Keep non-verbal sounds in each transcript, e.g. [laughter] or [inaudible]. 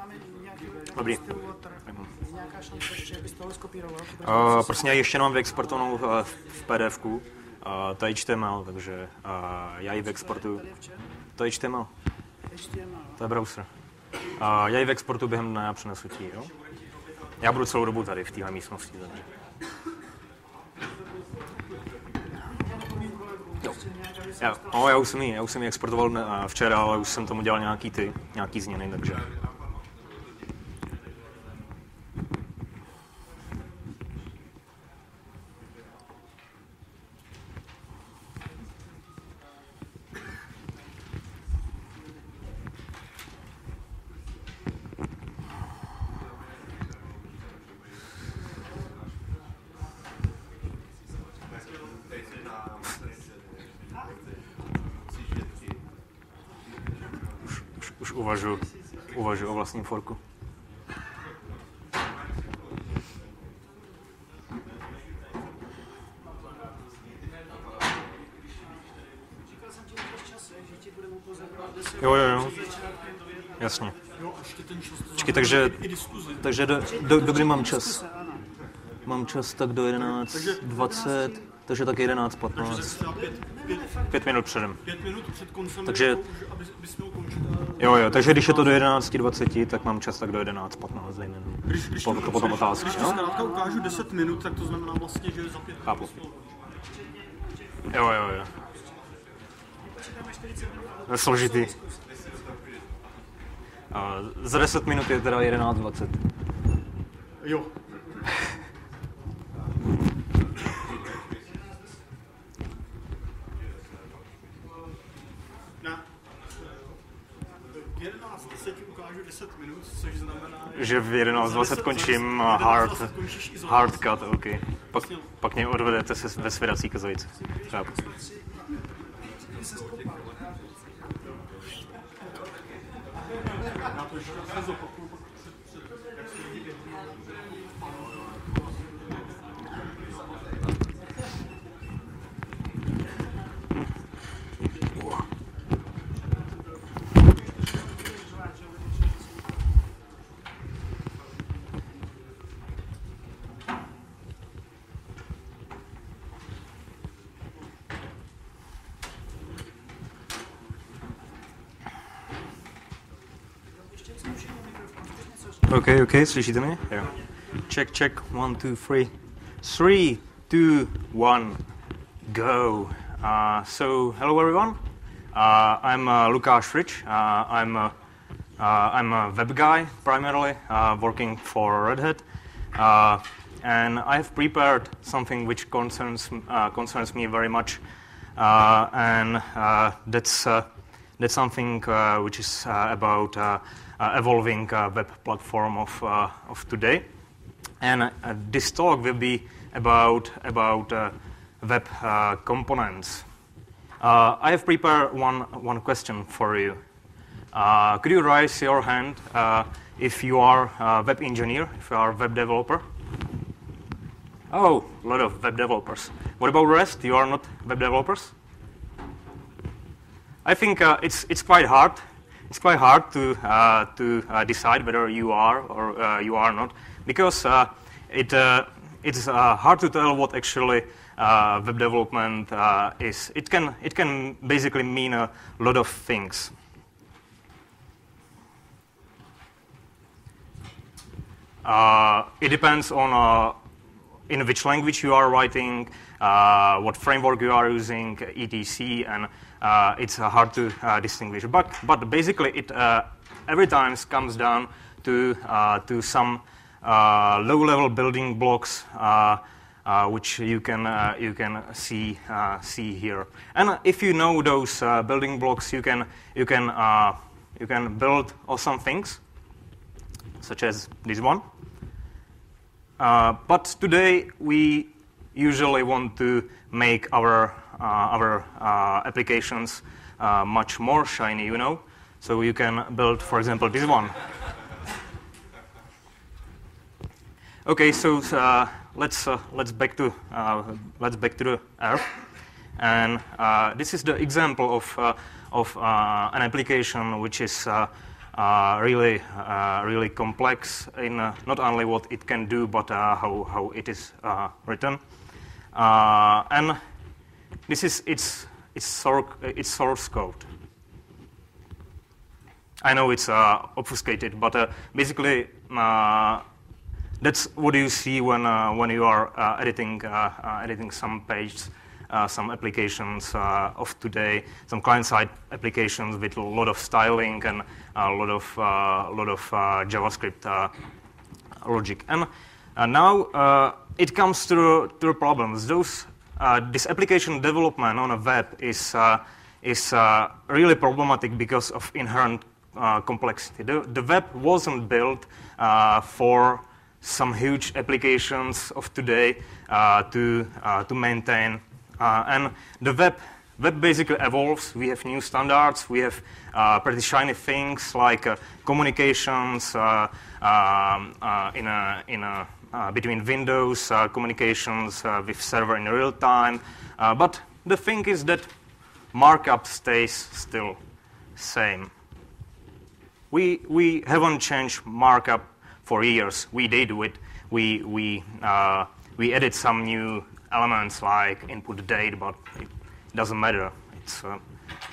máme nějaký Dobrý. Stillwater, nějaká šance, že bys toho skopíroval? Uh, prostě já ještě nemám vyexportovanou uh, v pdf uh, to je HTML, takže uh, já ji vyexportuju. To je HTML, HTML. to je browser. Uh, já ji vyexportuju během dne a přenesu ti, jo? Já budu celou dobu tady v téhle místnosti, takže. Jo. Já, no, já už jsem ji, já už jsem ji exportoval včera, ale už jsem tomu dělal nějaký ty, nějaký změny, takže. Už, už uvažuji, uvažuji o vlastním forku. Říkal jsem ti na těch časech, že ti budeme upozorňovat 10 Jo, jo, jo. Jasně. Počkej, takže, takže do, do, do kdy mám čas? Mám čas tak do 11.20, takže tak 11.15. Třeba pět, pět, Pět minut předem. pět minut před koncem, Takže- jako už, aby, abys měl končit. Jo, jo, takže když je to do 11.20, tak mám čas tak do 11.15, dejme. Když, když, Po- to potom otázky, Když to zkrátka ukážu 10 minut, tak to znamená vlastně, že za pět minut. Chápu. Jo, jo, jo. To je složitý. A za 10 minut je teda 11.20. Jo. [laughs] Ne. V 11 se ti ukážu 10 minut, což znamená... Že v 11.20 Za končím hard, 11:20 končíš izolaci. hard cut, OK. Pak, pak mě odvedete se ve svědací kazavici. Chápu. Já to ještě zopakuju, OK, OK, slyšíte? Jo. Check, check, one, two, three. Three, two, one, go. Uh, so, hello everyone. Uh, I'm uh, Lukáš Fryč. Uh, I'm, uh, uh, I'm a web guy primarily, uh, working for Red Hat. Uh, and I have prepared something which concerns, concerns me very much. And that's, that's something which is about evolving uh, web platform of, uh, of today. And uh, this talk will be about, about uh, web uh, components. Uh, I have prepared one, one question for you. Uh, could you raise your hand uh, if you are a web engineer, if you are a web developer? Oh, a lot of web developers. What about rest? You are not web developers? I think uh, it's, it's quite hard. It's quite hard to, uh, to uh, decide whether you are or uh, you are not, because it, it's hard to tell what actually web development is. It can, it can basically mean a lot of things. Uh, it depends on uh, in which language you are writing, uh, what framework you are using, etc. And uh, it's uh, hard to uh, distinguish. But, but basically, it uh, every time comes down to, to some low-level building blocks. Uh, which you can uh, you can see uh, see here, and if you know those building blocks, you can you can you can build awesome things, such as this one. But today we usually want to make our uh, our uh, applications uh, much more shiny, you know. So you can build, for example, this one. Okay, so let's let's back to let's back to the Earth, and this is the example of of an application which is uh, really, uh, really complex in uh, not only what it can do, but how, how it is written. And this is its, its, source, its source code. I know it's uh, obfuscated, but uh, basically uh, that's what you see when, when you are editing, editing some pages uh, some applications uh, of today, some client-side applications with a lot of styling and a lot of, uh, a lot of JavaScript logic. And now it comes to, to problems. Those, this application development on a web is, is really problematic because of inherent uh, complexity. The, the, web wasn't built uh, for some huge applications of today uh, to, to maintain uh, and the web, web basically evolves. We have new standards. We have uh, pretty shiny things like uh, communications um, in a, in a, between Windows, communications with server in real time. but the thing is that markup stays still same. We, we haven't changed markup for years. We did it. We, we, uh, we added some new elements like input date, but it doesn't matter. It's, uh,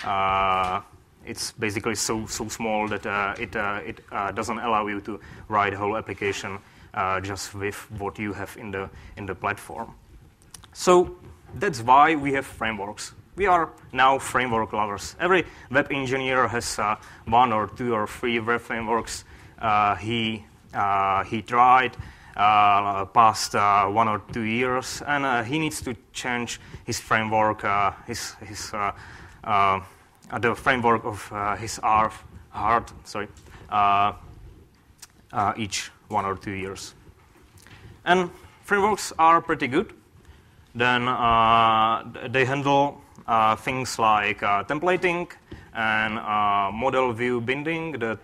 uh, it's basically so, so small that uh, it, uh, it uh, doesn't allow you to write whole application uh, just with what you have in the, in the platform. So that's why we have frameworks. We are now framework lovers. Every web engineer has uh, one or two or three web frameworks uh, he, uh, he tried uh, past uh, one or two years, and uh, he needs to change his framework, his, his the framework of his art, heart, sorry, each one or two years. And frameworks are pretty good. Then they handle uh, things like uh, templating and uh, model view binding, the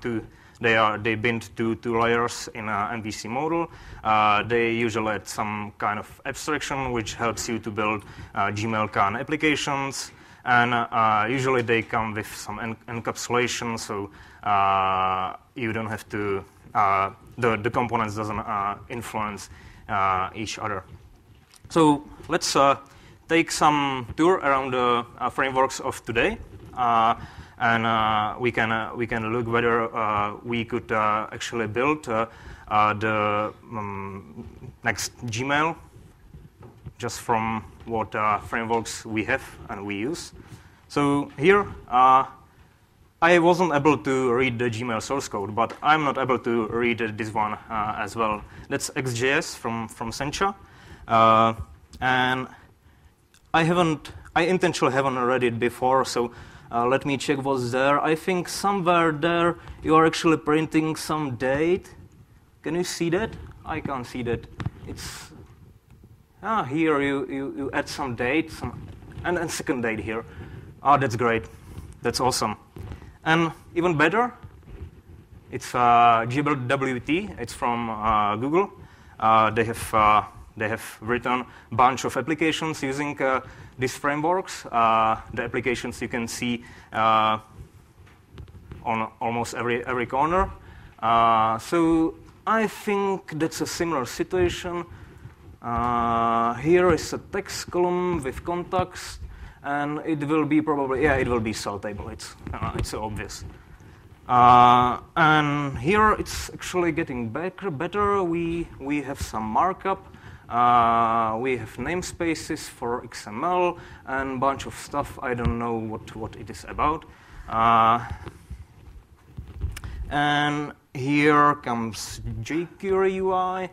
two they, are, they bind to two layers in an MVC model. Uh, they usually add some kind of abstraction which helps you to build uh, Gmail CAN applications. And uh, usually they come with some en encapsulation, so uh, you don't have to, uh, the, the components doesn't uh, influence each other. So let's take some tour around the frameworks of today and uh, we can uh, we can look whether uh, we could actually build the um, next Gmail just from what frameworks we have and we use. So here, I wasn't able to read the Gmail source code, but I'm not able to read this one uh, as well. That's ExtJS from, from Sencha. Uh, and I haven't, I intentionally haven't read it before, so uh, let me check what's there. I think somewhere there you are actually printing some date. Can you see that? I can't see that. It's ah here you, you, you add some date, some and, and second date here. Ah, that's great. That's awesome. And even better, it's uh, GBuild It's from uh, Google. Uh, they have uh, they have written a bunch of applications using uh, these frameworks. Uh, the applications you can see on almost every, every corner. So I think that's a similar situation. Here is a text column with context, and it will be probably, yeah, it will be cell table. It's, uh, it's obvious. Uh, and here it's actually getting better. better. We, we have some markup. Uh, we have namespaces for XML and bunch of stuff. I don't know what, what it is about. Uh, and here comes jQuery UI.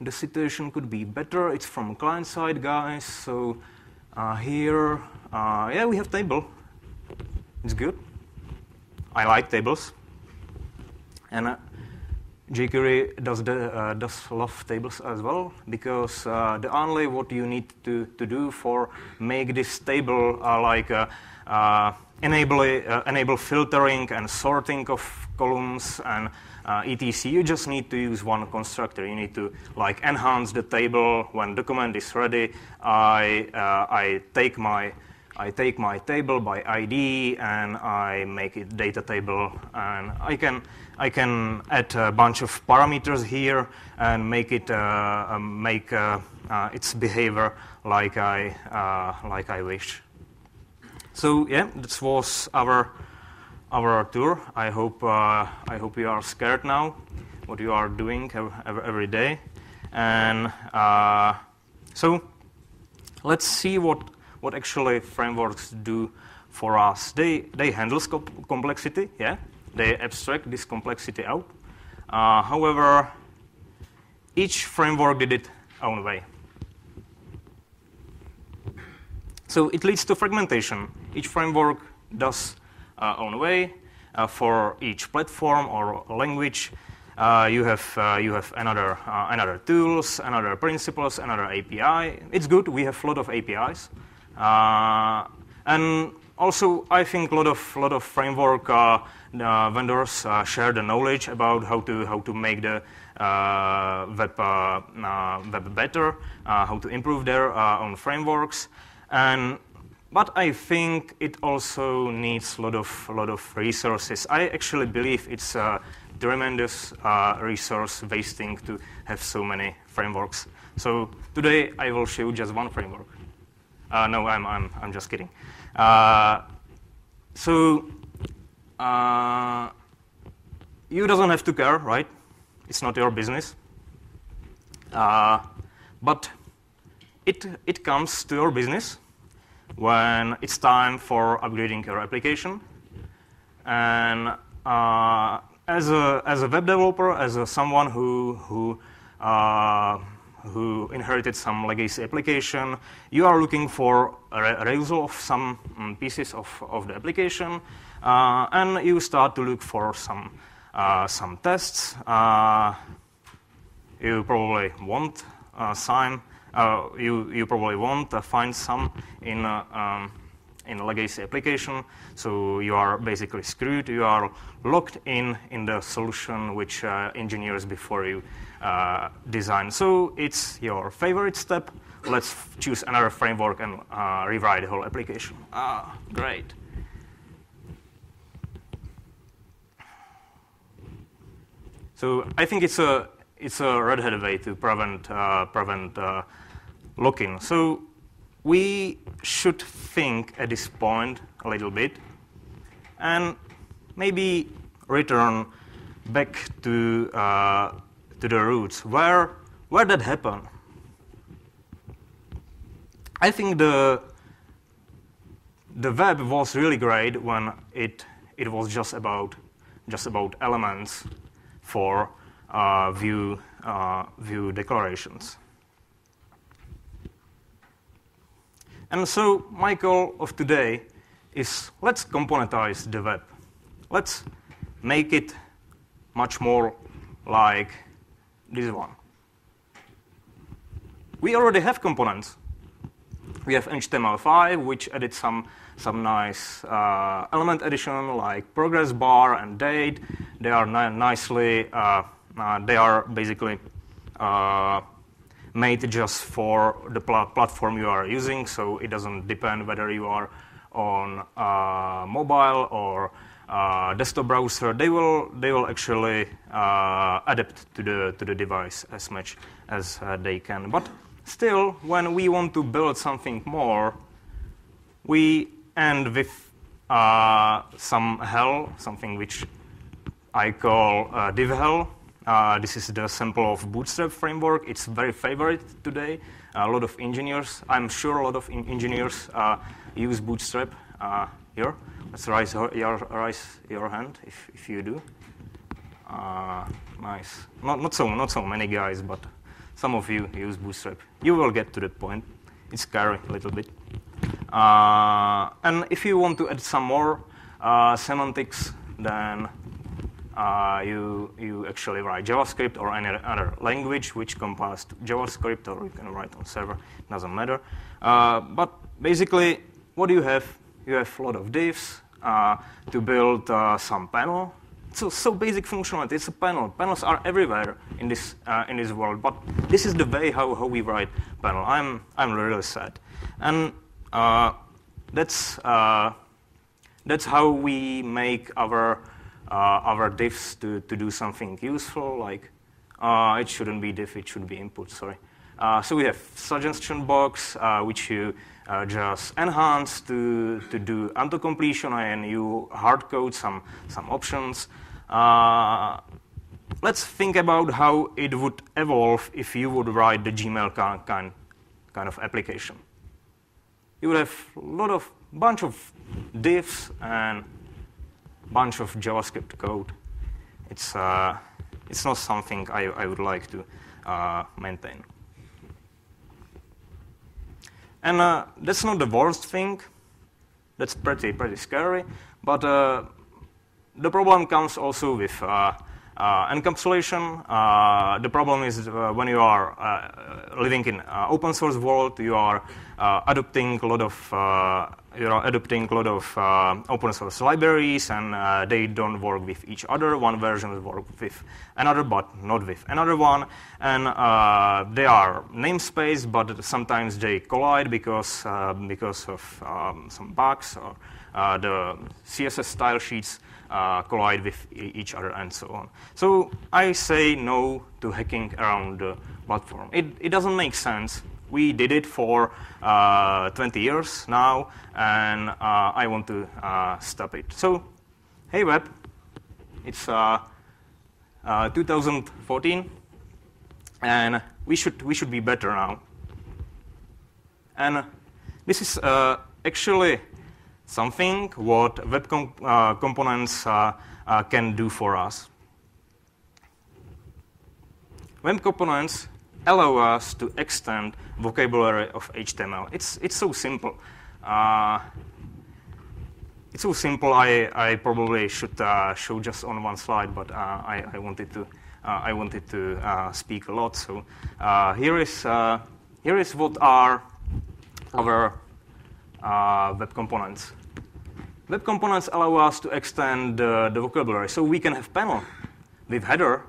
The situation could be better. It's from client-side guys. So uh, here, uh, yeah, we have table. It's good. I like tables. And uh, jQuery does, the, uh, does love tables as well because uh, the only what you need to, to do for make this table like uh, uh, enable, uh, enable filtering and sorting of columns and etc. You just need to use one constructor. You need to like enhance the table when document is ready. I, I take my I take my table by ID and I make it data table, and I can I can add a bunch of parameters here and make it uh, um, make uh, uh, its behavior like I uh, like I wish. So yeah, this was our our tour. I hope uh, I hope you are scared now what you are doing every, day, and uh, so let's see what what actually frameworks do for us. They, they handle complexity, yeah. They abstract this complexity out. Uh, however, each framework did it own way. So it leads to fragmentation. Each framework does uh, own way. Uh, for each platform or language, uh, you have uh, you have another uh, another tools, another principles, another API. It's good. We have a lot of APIs. Uh, and also, I think a lot of lot of framework uh, vendors uh, share the knowledge about how to how to make the web web better, how to improve their own frameworks, and but I think it also needs a lot of lot of resources. I actually believe it's a tremendous uh, resource wasting to have so many frameworks. So today I will show just one framework. Uh, no, I'm, I'm, I'm just kidding. Uh, so uh, you doesn't have to care, right? It's not your business. Uh, but it, it comes to your business when it's time for upgrading your application. And uh, as, a, as a web developer, as a, someone who, who uh, who inherited some legacy application. You are looking for a reusal of some um, pieces of, of the application, uh, and you start to look for some, uh, some tests. Uh, you probably want uh, some. Uh, you, you probably to find some in um, in a legacy application. So you are basically screwed. You are locked in in the solution which uh, engineers before you uh, design. So it's your favorite step. Let's choose another framework and uh, rewrite the whole application. Ah, great. So I think it's a it's a red hat way to prevent uh, prevent uh, locking. So we should think at this point a little bit and maybe return back to, uh, to the roots. Where, where that happened? I think the, the web was really great when it, it was just about, just about elements for uh, view, uh, view declarations. And so my goal of today is let's componentize the web. Let's make it much more like this one. We already have components. We have HTML5, which added some, some nice uh, element addition like progress bar and date. They are ni nicely, uh, uh, they are basically uh, made just for the pl platform you are using, so it doesn't depend whether you are on uh, mobile or desktop browser. They will they will actually uh, adapt to the to the device as much as uh, they can. But still, when we want to build something more, we end with uh, some hell, something which I call uh, div hell uh, this is the sample of Bootstrap framework. It's very favorite today. A lot of engineers, I'm sure a lot of engineers uh, use Bootstrap uh, here. Let's raise your, raise your hand if, if you do. Uh, nice. Not, not, so, not so many guys, but some of you use Bootstrap. You will get to that point. It's scary a little bit. Uh, and if you want to add some more uh, semantics, then uh, you, you actually write JavaScript or any other language which compiles to JavaScript, or you can write on server, doesn't matter. Uh, but basically, what do you have? You have a lot of divs to build uh, some panel. So, so basic functionality, it's a panel. Panels are everywhere in this, uh, in this world, but this is the way how, how we write panel. I'm, I'm really sad. And uh, that's uh, that's how we make our uh, our divs to, to do something useful. Like uh, it shouldn't be div, it should be input. Sorry. Uh, so we have suggestion box, uh, which you uh, just enhance to, to do auto-completion and you hard code some, some options. Uh, let's think about how it would evolve if you would write the Gmail kind, kind, kind of application. You would have a lot of bunch of divs and bunch of JavaScript code. It's, uh, it's not something I, I would like to uh, maintain. And uh, that's not the worst thing. That's pretty, pretty scary. But uh, the problem comes also with uh, uh, encapsulation. Uh, the problem is uh, when you are living in open source world, you are adopting a lot of you are adopting a lot of uh, open source libraries, and uh, they don't work with each other. One version works with another, but not with another one. And uh, they are namespace, but sometimes they collide because because of um, some bugs or the CSS style sheets uh, collide with e each other and so on. So I say no to hacking around the platform. It, it doesn't make sense. We did it for uh, 20 years now, and uh, I want to uh, stop it. So, hey web, it's uh, uh, 2014, and we should, we should be better now. And this is actually something what web uh, components uh, uh, can do for us. Web components allow us to extend vocabulary of HTML. It's, it's so simple. Uh, it's so simple, I, I probably should uh, show just on one slide, but uh, I, I, wanted to, I wanted to speak a lot. So here, is, here is what are our web components. Web components allow us to extend uh, the vocabulary. So we can have panel with header,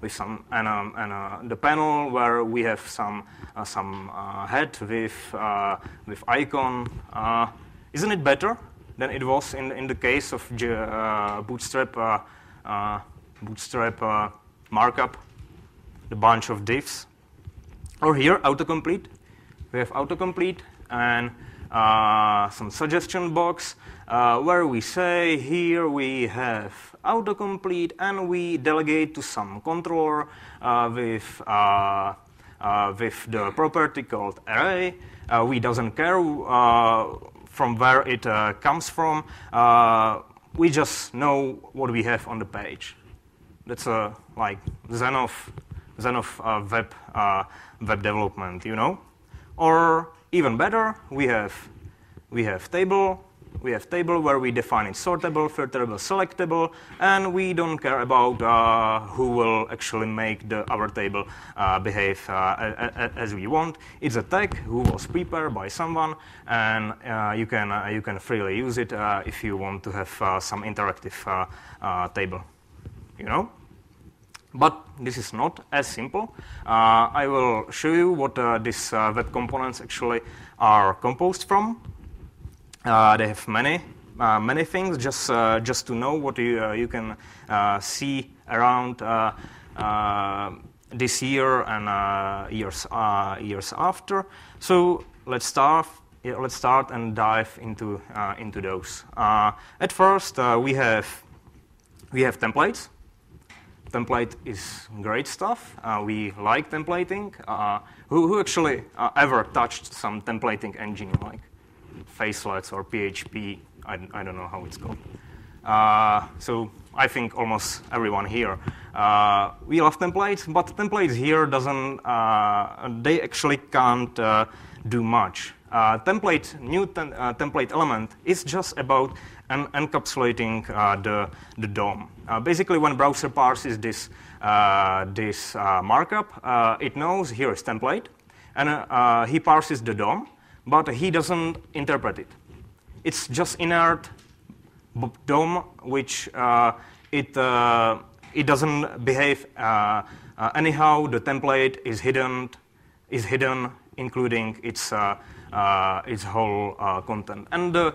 with some, and, um, and uh, the panel where we have some, uh, some uh, head with, uh, with icon. Uh, isn't it better than it was in, in the case of Bootstrap, Bootstrap markup, the bunch of divs? Or here, autocomplete. We have autocomplete and some suggestion box uh, where we say here we have autocomplete and we delegate to some controller uh, with, uh, uh with the property called array. Uh, we doesn't care uh, from where it comes from. we just know what we have on the page. That's a like Zen of, Zen of web, web development, you know? Or even better, we have, we have table we have table where we define it sortable, filterable, selectable, and we don't care about uh, who will actually make the, our table uh, behave uh, as we want. It's a tag who was prepared by someone, and uh, you, can, uh, you can freely use it uh, if you want to have some interactive table. You know? But this is not as simple. I will show you what these web components actually are composed from. Uh, they have many, uh, many things just, uh, just to know what you, uh, you can uh, see around uh, this year and years, years after. So let's start, yeah, let's start and dive into, into those. at first, we, have, we have templates. Template is great stuff. we like templating. who, who actually ever touched some templating engine like? Facelets or PHP. I, I don't know how it's called. Uh, so I think almost everyone here. Uh, we love templates, but templates here doesn't, uh, they actually can't uh, do much. Uh, template, new tem uh, template element is just about en encapsulating the, the DOM. basically, when browser parses this, this markup, it knows here is template, and he parses the DOM, but he doesn't interpret it. It's just inert DOM, which uh, it, uh, it doesn't behave uh, uh, anyhow. The template is hidden is hidden, including its, uh, uh, its whole uh, content. And the,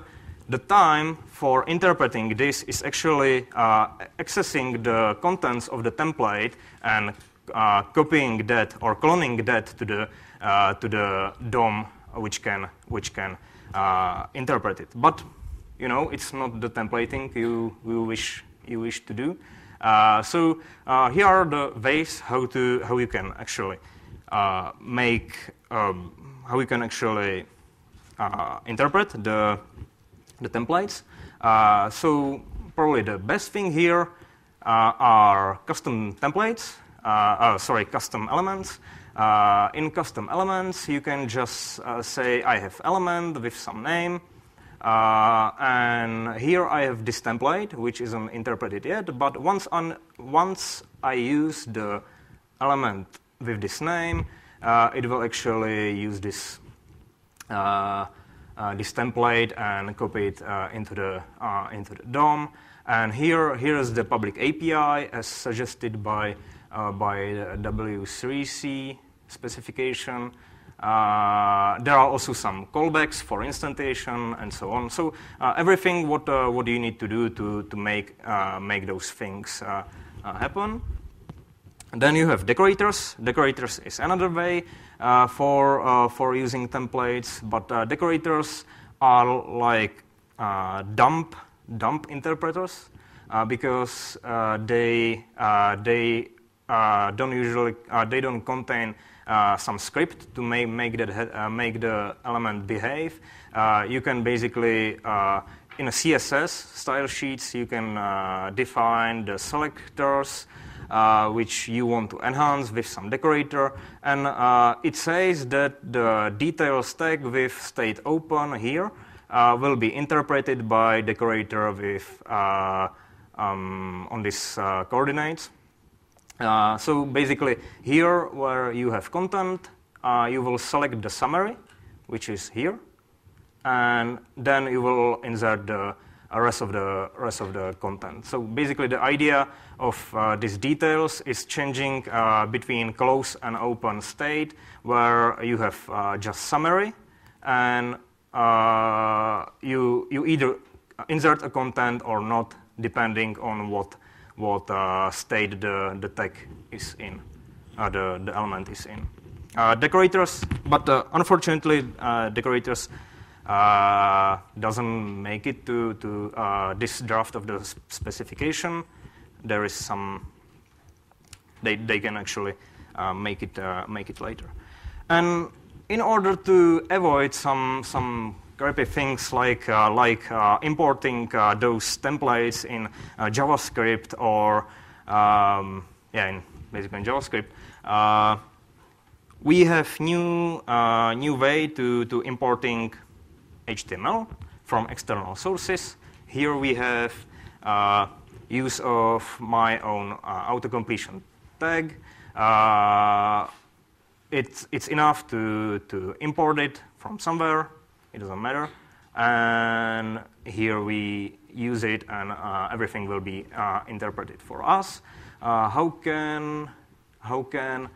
the time for interpreting this is actually uh, accessing the contents of the template and uh, copying that or cloning that to the, uh, to the DOM which can, which can interpret it. But you know, it's not the templating you, you, wish, you wish to do. Uh, so uh, here are the ways how to how you can actually uh, make um, how you can actually interpret the the templates. so probably the best thing here are custom templates. Oh, sorry, custom elements. Uh, in custom elements, you can just uh, say I have element with some name, uh, and here I have this template, which isn't interpreted yet, but once, on, once I use the element with this name, uh, it will actually use this, uh, uh this template and copy it uh, into, the, uh, into the DOM. And here, here is the public API as suggested by, by the W3C specification. Uh, there are also some callbacks for instantiation and so on. So uh, everything what uh, what you need to do to to make uh, make those things uh, uh, happen. Then you have decorators. Decorators is another way for for using templates, but decorators are like dump dump interpreters because they they don't usually they don't contain uh, some script to make, make, that, uh, make the element behave. Uh, you can basically, uh, in a CSS style sheets, you can uh, define the selectors which you want to enhance with some decorator. And it says that the details tag with state open here will be interpreted by decorator with um, on these coordinates. Uh, so basically, here where you have content, uh, you will select the summary, which is here, and then you will insert the rest of the rest of the content. So basically, the idea of uh, these details is changing uh, between close and open state, where you have uh, just summary, and uh, you you either insert a content or not, depending on what what uh, state the, the tag is in, uh, the, the element is in. Uh, decorators, but unfortunately, decorators doesn't make it to, to this draft of the specification. There is some, they, they can actually make, it, make it later. And in order to avoid some, some crappy things like, uh, like uh, importing uh, those templates in uh, JavaScript or, um, yeah, in, basically in JavaScript. Uh, we have new, uh, new way to, to importing HTML from external sources. Here we have use of my own auto-completion tag. it's, it's enough to, to import it from somewhere it doesn't matter. And here we use it, and uh, everything will be uh, interpreted for us. Uh, how can how can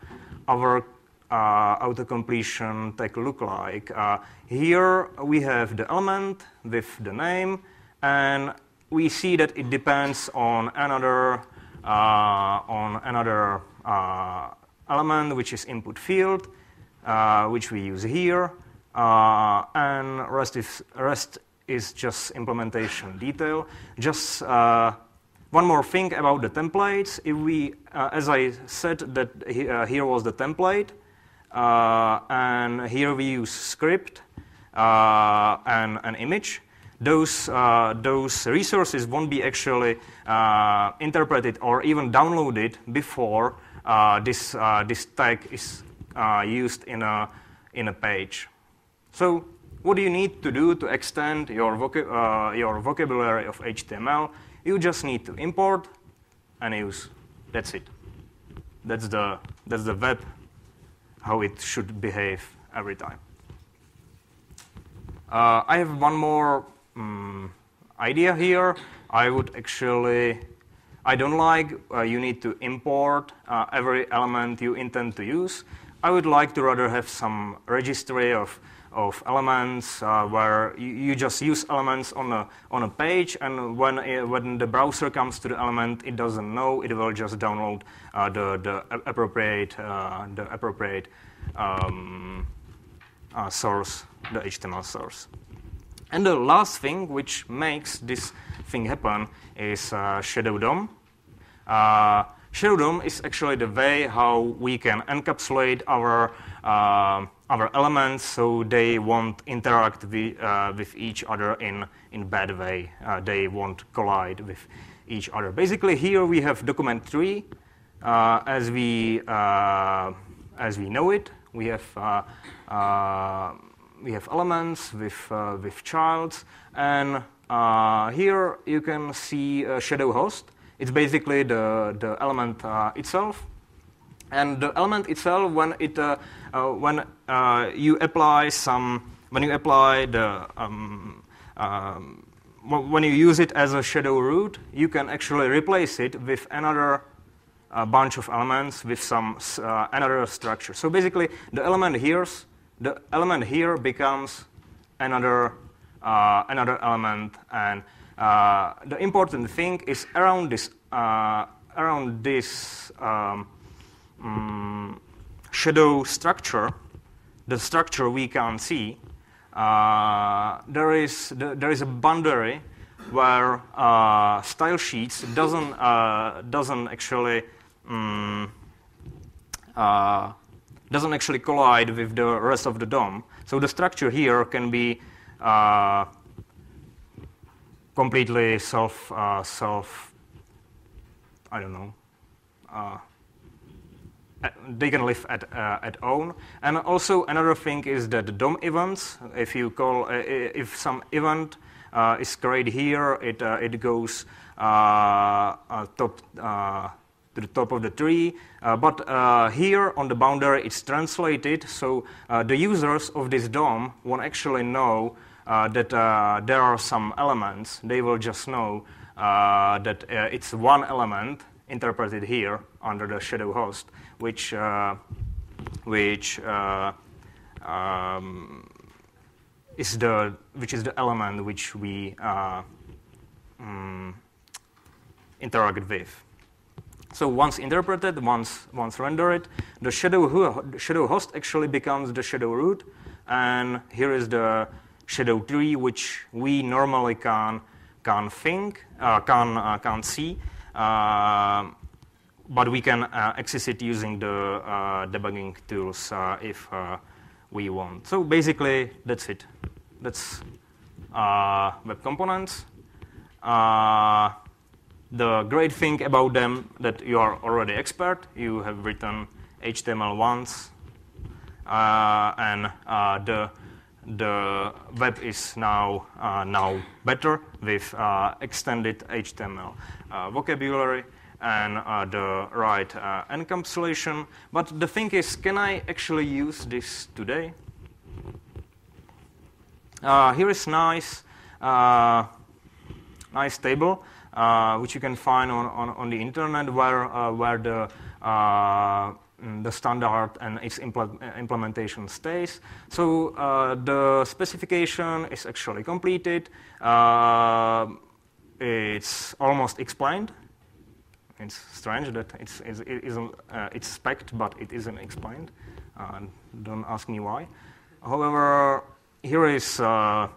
our uh, auto-completion tag look like? Uh, here we have the element with the name, and we see that it depends on another uh, on another element, which is input field, which we use here. Uh, and rest is, rest is just implementation detail. Just uh, one more thing about the templates. If we, uh, as I said, that he, uh, here was the template, uh, Uh, and here we use script uh, and an image. Those, uh, those resources won't be actually uh, interpreted or even downloaded before this, this tag is used in a, in a page. So what do you need to do to extend your, uh, your vocabulary of HTML? You just need to import and use. That's it. That's the, that's the web, how it should behave every time. Uh, I have one more um, idea here. I would actually, I don't like uh, you need to import uh, every element you intend to use. I would like to rather have some registry of of elements uh, where you, you, just use elements on a, on a page, and when, uh, when the browser comes to the element, it doesn't know, it will just download uh, the, the appropriate, uh, the appropriate um, uh, source, the HTML source. And the last thing which makes this thing happen is uh, Shadow DOM. Shadow DOM is actually the way how we can encapsulate our uh, our elements so they won't interact with, uh, with each other in in bad way. Uh, they won't collide with each other. Basically, here we have document tree uh, as we uh, as we know it. We have uh, we have elements with with childs, and here you can see a shadow host it's basically the, the element uh, itself. And the element itself, when, it, uh, uh, when uh, you apply some, when you apply the, um, um, when you use it as a shadow root, you can actually replace it with another uh, bunch of elements with some uh, another structure. So basically, the element here, the element here becomes another another element, and uh, the important thing is around this, uh, around this um, um, shadow structure, the structure we can't see, uh, there, is, there is a boundary where uh, style sheets doesn't, uh, doesn't actually um, doesn't actually collide with the rest of the DOM. So the structure here can be completely self uh, self I don't know. Uh, they can live at uh, at own. And also another thing is that DOM events. If you call uh, if some event uh, is created here, it uh, it goes top to the top of the tree. Uh, but uh, here on the boundary, it's translated, so uh, the users of this DOM won't actually know that uh, there are some elements, they will just know uh, that it's one element interpreted here under the shadow host, which, which um, is the, which is the element which we um, interact with. So once interpreted, once, once rendered, the shadow, shadow host actually becomes the shadow root, and here is the shadow tree, which we normally can, can think, uh, can, uh, can see, uh, but we can uh, access it using the uh, debugging tools uh, if we want. So basically, that's it. That's web components. the great thing about them that you are already expert. You have written HTML once, and the the web is now, uh, now better with uh, extended HTML uh, vocabulary and uh, the right uh, encapsulation. But the thing is, can I actually use this today? Here is nice, nice table, which you can find on, on, on the internet where, where the the standard and its impl implementation stays. So uh, the specification is actually completed. Uh, it's almost explained. It's strange that it's, it's, it isn't, uh, it's spec but it isn't explained. Uh, don't ask me why. However, here is uh,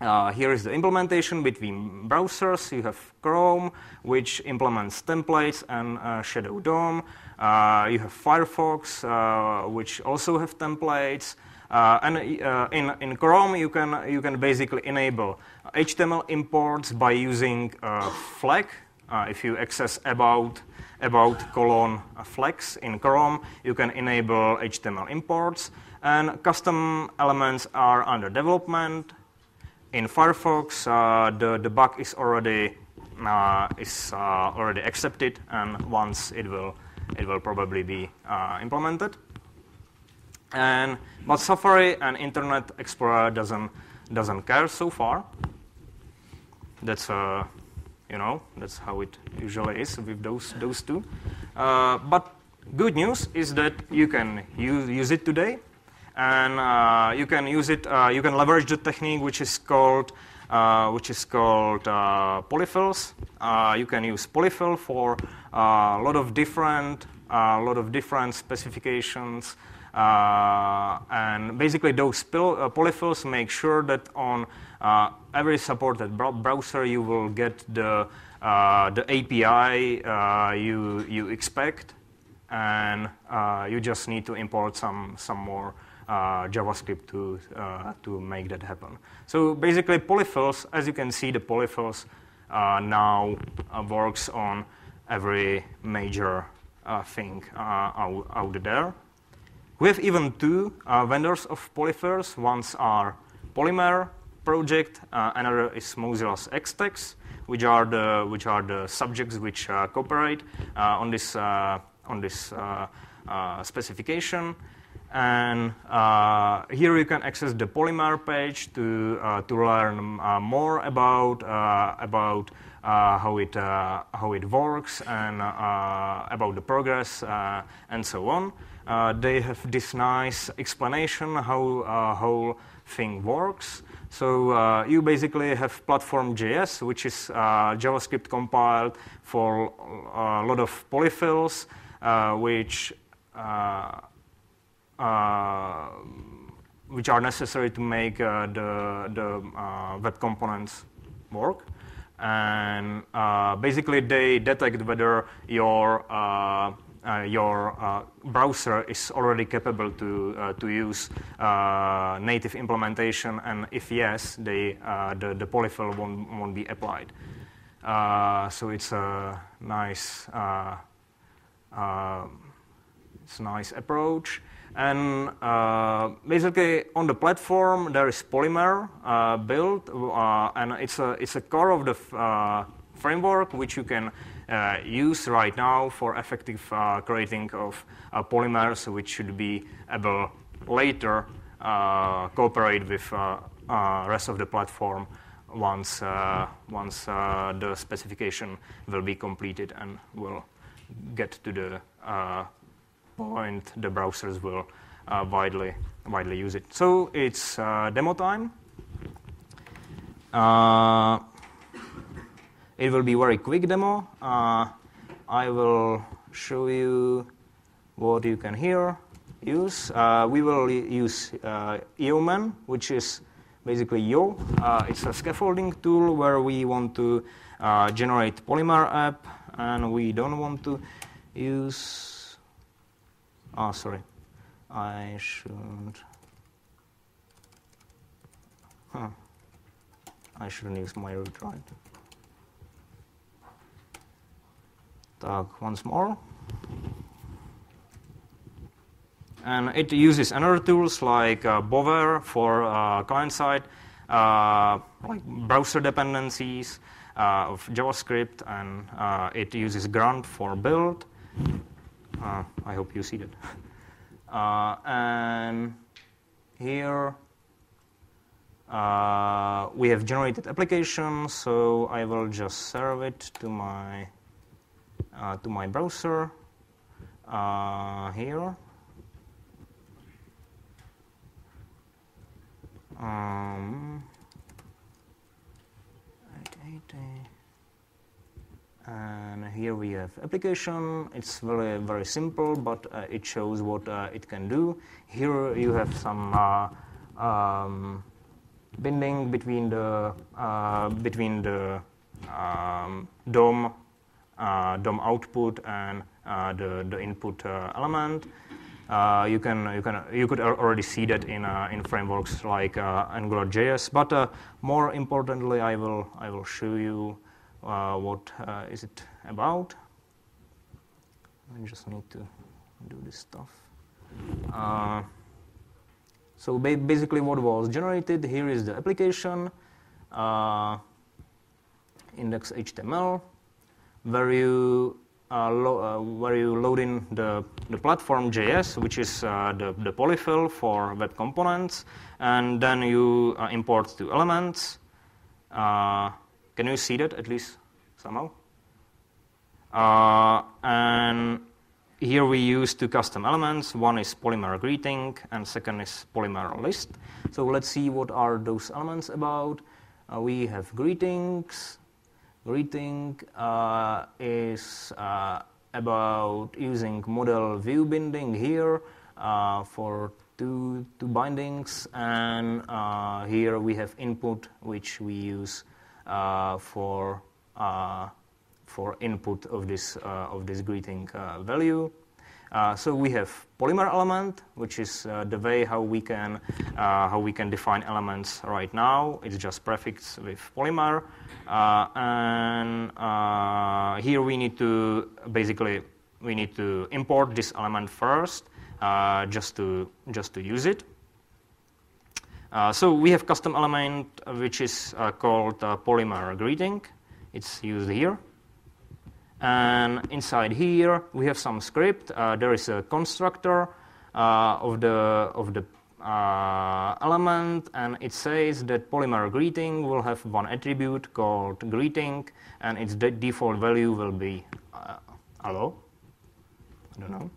uh, here is the implementation between browsers. You have Chrome, which implements templates and uh, Shadow DOM. Uh, you have Firefox, uh, which also have templates. Uh, and in, in Chrome, you can, you can basically enable HTML imports by using flag. if you access about, about colon flags in Chrome, you can enable HTML imports. And custom elements are under development. In Firefox, uh, the, the bug is already, uh, is, uh, already accepted, and once it will it will probably be uh, implemented. And, but Safari and Internet Explorer doesn't, doesn't care so far. That's, uh, you know, that's how it usually is with those, those two. Uh, but good news is that you can use, use it today, and uh, you can use it. Uh, you can leverage the technique which is called uh, which is called polyfills. You can use polyfill for a lot of different a lot of different specifications. Uh, and basically, those uh, polyfills make sure that on uh, every supported browser you will get the uh, the API uh, you, you expect, and uh, you just need to import some, some more JavaScript to, to make that happen. So basically, polyfills, as you can see, the polyfills now works on every major thing out, out there. We have even two uh, vendors of polyfills. Ones are Polymer project, uh, another is Mozilla's X-Tags which are the which are the subjects which uh, cooperate uh, on this uh, on this specification. And uh, here you can access the Polymer page to, uh, to learn uh, more about, about how, it, how it works and about the progress and so on. they have this nice explanation how whole thing works. So uh, you basically have platform.js, which is uh, JavaScript compiled for uh, a lot of polyfills, uh, which uh, uh, which are necessary to make the, the web components work. And basically, they detect whether your uh, your uh, browser is already capable to, uh, to use uh, native implementation, and if yes, they, uh, the, the polyfill won't, won't be applied. Uh, so it's a nice, it's a nice approach. And uh, basically, on the platform, there is Polymer uh, built, uh, and it's a, it's a core of the framework which you can uh, use right now for effective uh, creating of uh, polymers, which should be able later cooperate with rest of the platform once, once the specification will be completed and will get to the point the browsers will uh, widely widely use it. So it's uh, demo time. Uh, it will be very quick demo. Uh, I will show you what you can here use. Uh, we will use uh, Yeoman, which is basically Yo. It's a scaffolding tool where we want to generate Polymer app, and we don't want to use. Oh, sorry, I should. Huh. I shouldn't use my root right. Tak, once more. And it uses another tools like uh, Bower for uh, client-side, uh, like browser dependencies uh, of JavaScript, and uh, it uses Grunt for build. Uh, I hope you see that. [laughs] and here we have generated application, so I will just serve it to my uh, to my browser uh, here. Um, and here we have application. It's very very simple, but uh, it shows what uh, it can do. Here you have some uh, um, binding between the uh, between the um, DOM uh, DOM output and uh, the, the input uh, element. you can you can you could already see that in in frameworks like AngularJS. But more importantly, I will I will show you what is it about. I just need to do this stuff. Uh, so ba basically what was generated, here is the application, uh, index HTML, where you uh, uh, where you load in the, the platform JS, which is uh, the, the polyfill for web components, and then you uh, import two elements. Can you see that at least somehow? Uh, and here we use two custom elements. One is polymer greeting, and second is polymer list. So let's see what are those elements about. Uh, we have greetings. Greeting uh, is uh, about using model view binding here uh, for two, two bindings, and uh, here we have input, which we use for for input of this, uh, of this greeting uh, value. Uh, so we have polymer element, which is the way how we can how we can define elements right now. It's just prefix with polymer, and here we need to basically we need to import this element first, uh, just to just to use it. Uh, so we have custom element which is uh, called polymer greeting. It's used here. And inside here, we have some script. Uh, there is a constructor uh, of the, of the uh, element, and it says that polymer greeting will have one attribute called greeting, and its de- default value will be uh, hello. I don't know.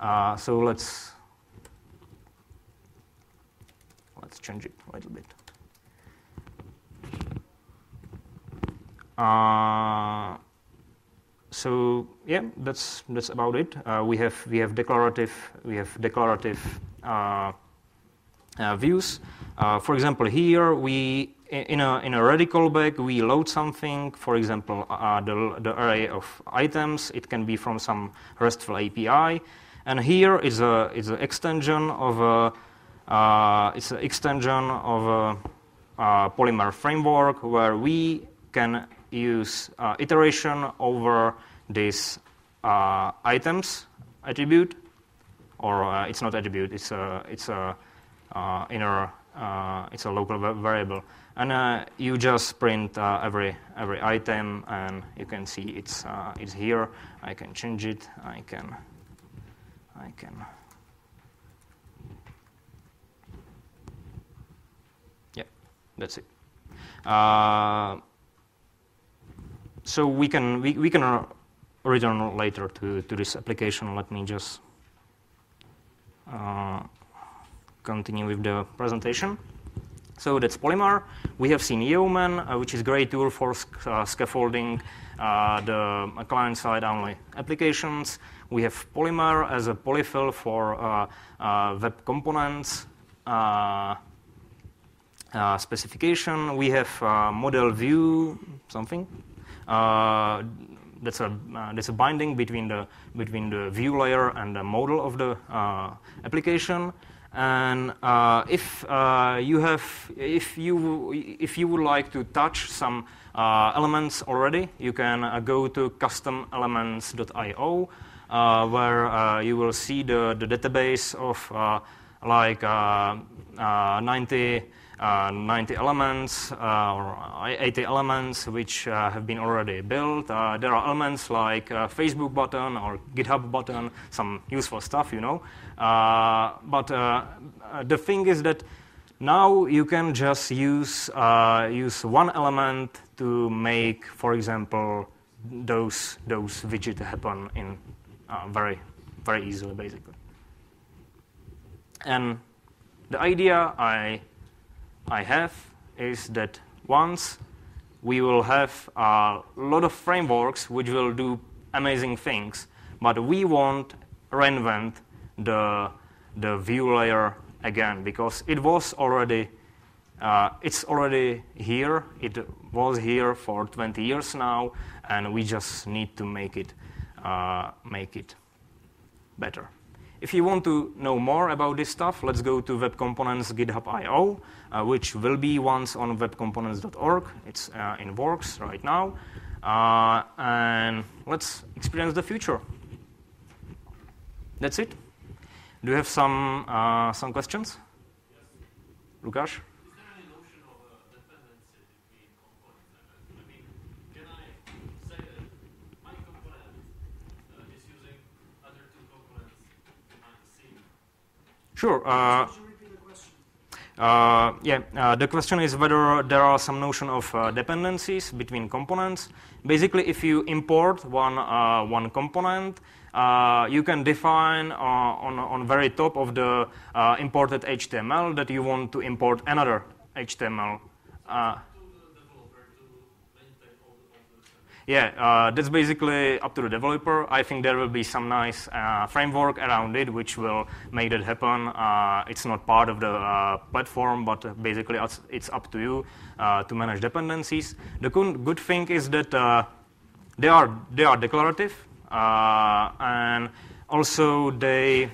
Uh, so let's let's change it a little bit. Uh, so yeah, that's that's about it. Uh, we have we have declarative we have declarative uh, uh, views. Uh, for example, here we in a in a ready callback we load something. For example, uh, the the array of items. It can be from some RESTful API, and here is a is an extension of a it's an extension of a, a polymer framework where we can use uh, iteration over this uh, items attribute, or uh, it's not attribute, it's a, it's a uh, inner, uh, it's a local variable. And uh, you just print every, every item, and you can see it's, it's here. I can change it, I can, I can. Yeah, that's it. Uh, so we can we, we can return later to, to this application. Let me just uh, continue with the presentation. So that's Polymer. We have seen Yeoman, uh, which is a great tool for sc- uh, scaffolding uh, the client-side only applications. We have Polymer as a polyfill for uh, uh, web components. Specification. We have model view something uh, that's a uh, that's a binding between the between the view layer and the model of the uh, application. And uh, if uh, you have if you if you would like to touch some uh, elements already, you can go to customelements.io, where you will see the, the database of like 90 uh, Uh, 90 elements uh, or 80 elements which uh, have been already built. Uh, there are elements like uh, Facebook button or GitHub button, some useful stuff, you know. but the thing is that now you can just use, use one element to make, for example, those, those widgets happen in very, very easily, basically. And the idea I I have is that once we will have a lot of frameworks which will do amazing things, but we won't reinvent the, the view layer again because it was already uh, it's already here. It was here for 20 years now, and we just need to make it uh, make it better. If you want to know more about this stuff, let's go to Web Components GitHub IO, uh, which will be once on webcomponents.org. It's uh, in works right now. Uh, and let's experience the future. That's it. Do you have some, uh, some questions? Yes. Lukáš? Sure. Uh, yeah, uh, the question is whether there are some notion of uh, dependencies between components. Basically, if you import one, uh, one component, uh, you can define uh, on, on very top of the imported HTML that you want to import another HTML. Uh, yeah, uh, that's basically up to the developer. I think there will be some nice uh, framework around it which will make that happen. Uh, it's not part of the uh, platform, but basically it's, up to you uh, to manage dependencies. The good thing is that uh, they are they are declarative, and also they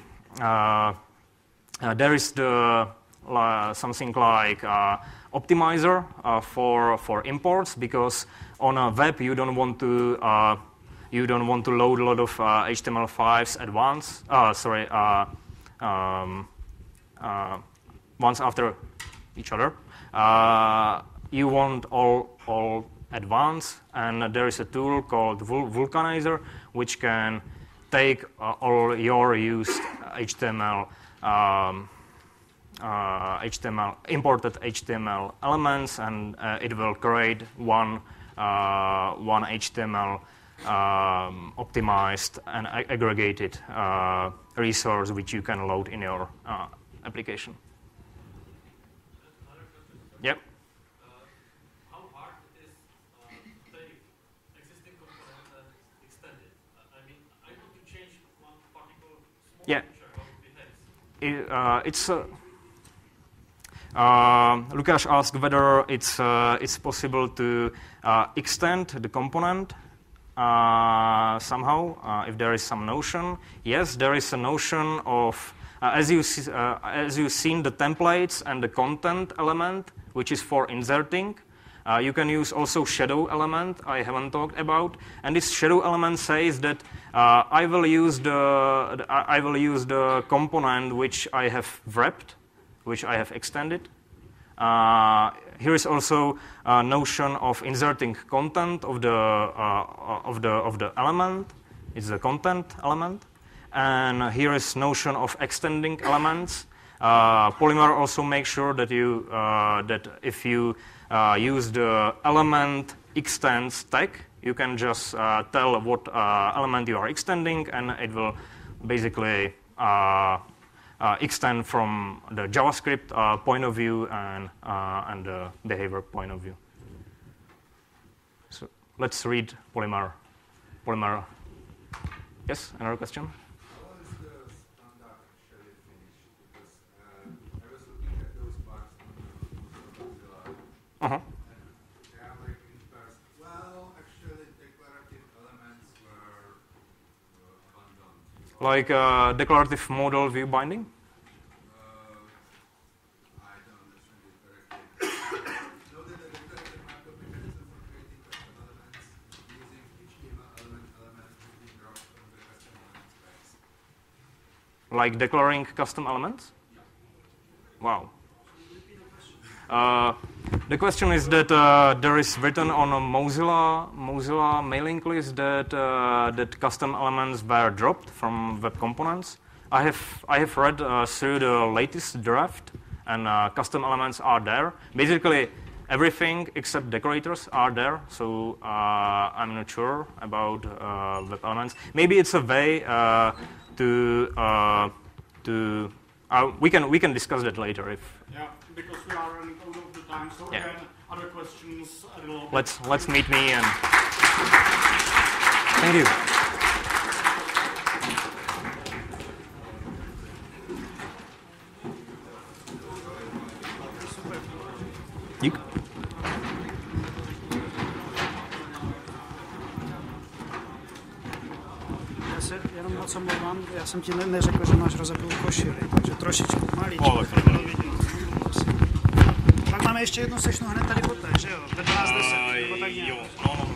there is the something like optimizer for for imports because on a web you don't want to uh, you don't want to load a lot of uh, HTML5s at once. Uh, sorry, uh, um, uh, once after each other. Uh, you want all all at once, and there is a tool called Vul- Vulcanizer which can take uh, all your used HTML. Um, uh, HTML imported HTML elements, and uh, it will create one uh, one HTML um, optimized and ag- aggregated uh, resource which you can load in your uh, application. Yep. Uh? Uh, Yeah. it uh, it's. Uh, uh, Lukáš asked whether it's uh, it's possible to uh, extend the component uh, somehow. Uh, if there is some notion, yes, there is a notion of uh, as you see, uh, as you've seen the templates and the content element, which is for inserting. Uh, you can use also shadow element I haven't talked about, and this shadow element says that I will use the, the I I will use the component which I have wrapped, which I have extended. Uh, here is also a notion of inserting content of the uh, of the of the element. It's the content element, and here is notion of extending elements. Uh, Polymer also makes sure that you uh, that if you uh, use the element extends tag, you can just uh, tell what element you are extending, and it will basically extend from the JavaScript uh, point of view and uh, and the behavior point of view. So let's read Polymer. Polymer. Yes, another question. How is the standard actually finished? Because uh, I was looking at those parts on the Mozilla, Uh-huh. and they are like in first. Well, actually, declarative elements were uh, abandoned. Like uh, declarative model view binding. Uh, I don't understand it correctly. know that the declarative markup mechanism for creating custom elements using HTML element elements has been from the custom element specs. like declaring custom elements? Wow. Uh, the question is that uh, there is written on a Mozilla Mozilla mailing list that uh, that custom elements were dropped from web components. I have I have read uh, through the latest draft, and uh, custom elements are there. Basically, everything except decorators are there. So uh, I'm not sure about uh, web elements. Maybe it's a way to to we can we can discuss that later if Yeah, because we are running time. So Yeah. again, other questions a little bit. let's let's meet me and thank you. Dík. Já se jenom moc omlouvám, já jsem ti ne- neřekl, že máš rozepnout košili, takže trošičku malý. Máme ještě jednu sešnu hned tady poté, že jo? Ve 12.10, nebo tak nějak. no, no,